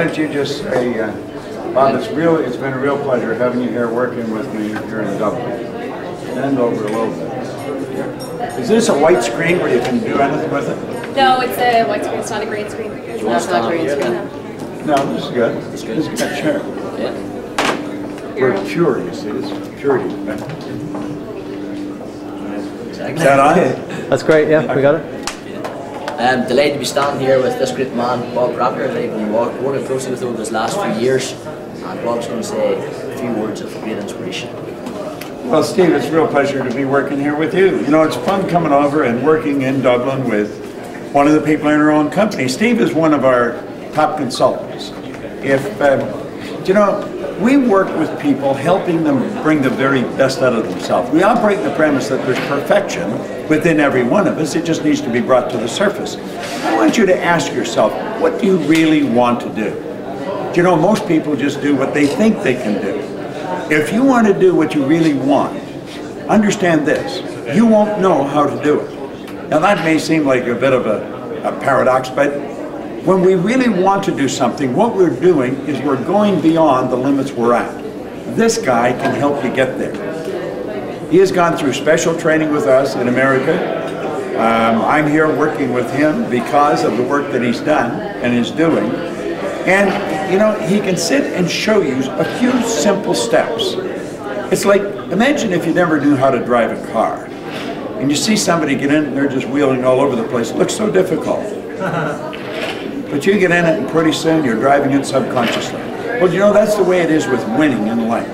Why don't you just say, uh, Bob, it's really, it's been a real pleasure having you here working with me here in Dublin. Bend over a little bit. Is this a white screen where you can do anything with it? No, it's a white screen. It's not a green screen. you want to stand up here then? No, this is good. This good. is good, sure. Yeah. We're pure, you see, this is purity. Is that on? That's great, yeah, we got it. Um, delighted to be standing here with this great man, Bob Proctor. I've been working closely with over this last few years, and Bob's going to say a few words of great inspiration. Well, Steve, it's a real pleasure to be working here with you. You know, it's fun coming over and working in Dublin with one of the people in our own company. Steve is one of our top consultants. If, um, you know, we work with people helping them bring the very best out of themselves. We operate the premise that there's perfection within every one of us. It just needs to be brought to the surface. I want you to ask yourself, what do you really want to do? You know, most people just do what they think they can do. If you want to do what you really want, understand this, you won't know how to do it. Now that may seem like a bit of a, a paradox, but when we really want to do something, what we're doing is we're going beyond the limits we're at. This guy can help you get there. He has gone through special training with us in America. Um, I'm here working with him because of the work that he's done and is doing. And, you know, he can sit and show you a few simple steps. It's like, imagine if you never knew how to drive a car. And you see somebody get in and they're just wheeling all over the place. It looks so difficult. But you get in it and pretty soon you're driving it subconsciously. Well, you know, that's the way it is with winning in life.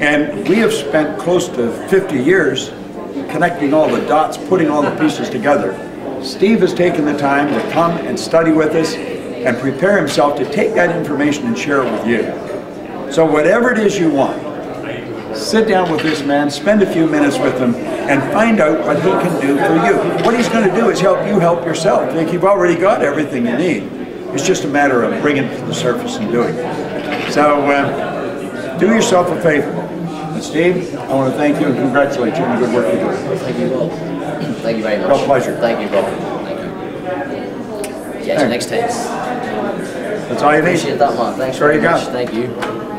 And we have spent close to 50 years connecting all the dots, putting all the pieces together. Steve has taken the time to come and study with us and prepare himself to take that information and share it with you. So whatever it is you want, sit down with this man, spend a few minutes with him, and find out what he can do for you. What he's going to do is help you help yourself. Like you've already got everything you need. It's just a matter of bringing it to the surface and doing it. So uh, do yourself a favor. And Steve, I want to thank you and congratulate you on the good work you're doing. Thank you, Bob. Thank you very much. Real pleasure. Thank you, Bob. Thank you. Catch you next time. That's all you need. Appreciate that, man. Thanks There very you go. much. Thank you.